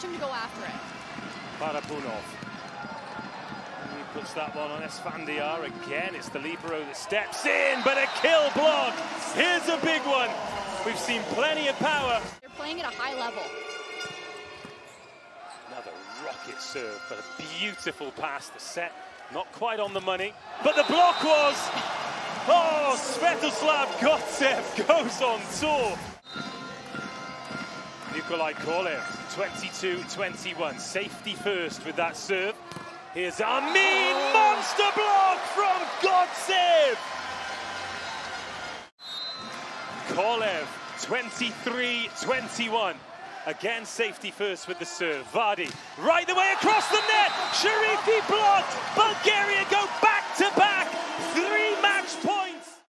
watch him to go after it. Parapunov. He puts that one on Esfandiar again. It's the libero that steps in, but a kill block. Here's a big one. We've seen plenty of power. They're playing at a high level. Another rocket serve, but a beautiful pass. The set not quite on the money, but the block was. Oh, Svetoslav Gotsev goes on tour. Nikolai Kolev, 22-21, safety first with that serve. Here's a mean monster block from Gotsev. Kolev, 23-21. Again, safety first with the serve. Vardy, right the way across the net. Sharifi blocked. Bulgaria go back.